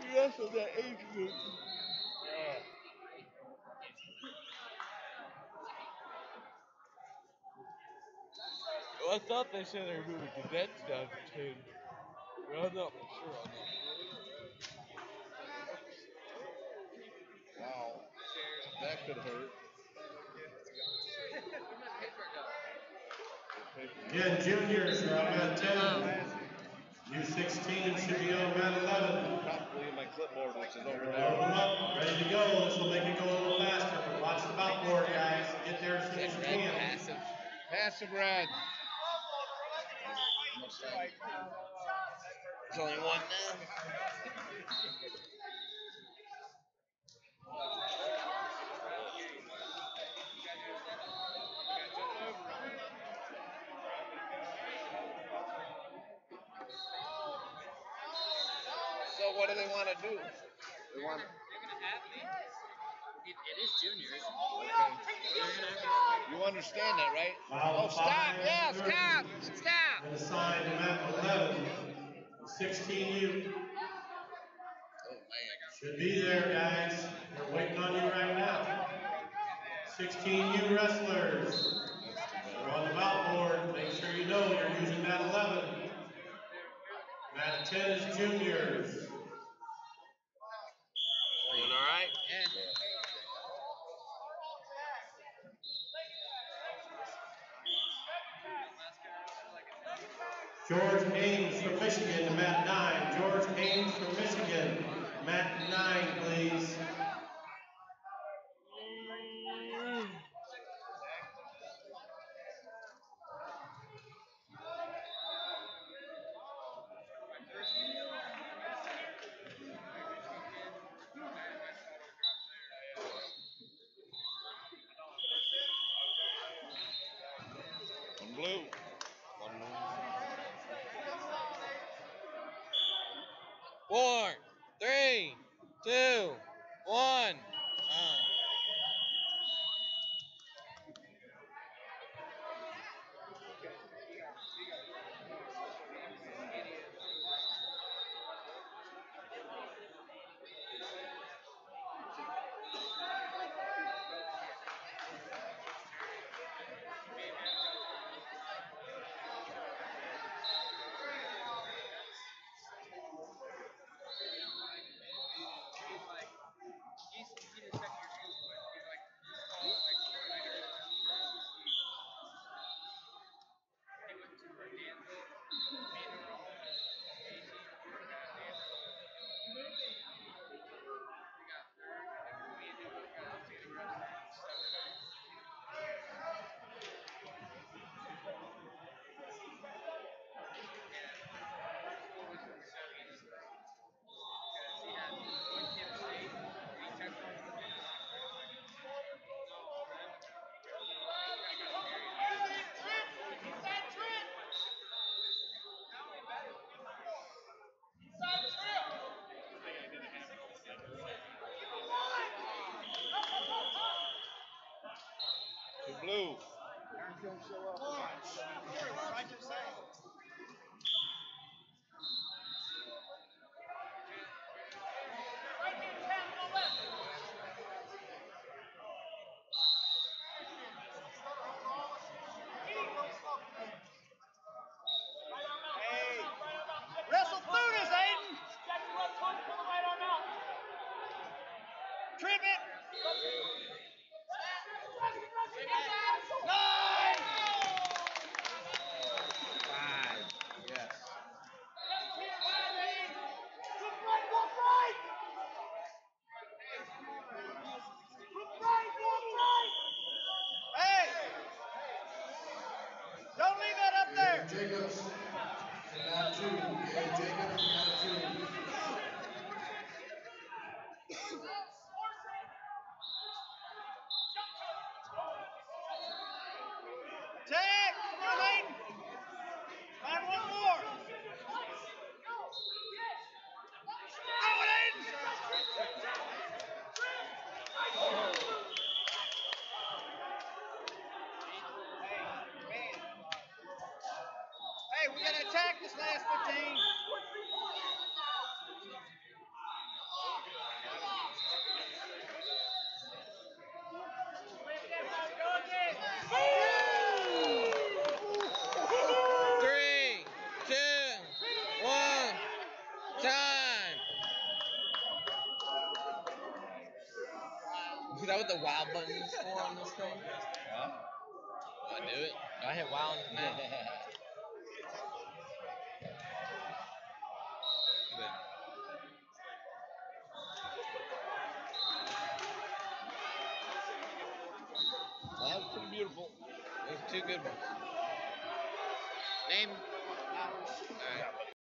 He wrestled that age group. Well, I thought they said they were moving cadets down to 10. Well, I'm not sure on that. Wow. That could hurt. Again, juniors are on mat 10. U16 should be on mat 11. Probably in my clipboard, which is over there. them up, ready to go. This will make it go a little faster. Watch the bout board, guys. Get there as soon as you can. Passive. Passive red. There's only one now. So what do they want to do? They want. They're gonna have me. It, it is juniors. You understand that, right? Foul Oh, stop! five, Yeah, thirty. stop! Stop! And assigned to mat 11. 16U. Oh man. Should be there, guys. They're waiting on you right now. 16U wrestlers. You're on the bout board. Make sure you know you're using that 11. Mat 10 is juniors. George Ames from Michigan to mat 9. George Ames from Michigan. Mat 9, please. Blue. One blue. Four, three, two, one. Ah. Two blue. Wrestle Hey, we attack this last 15. The wow buttons for on this thing? Huh? I do it. I hit wow on now. That was pretty beautiful. Those two good ones. Name? Alright.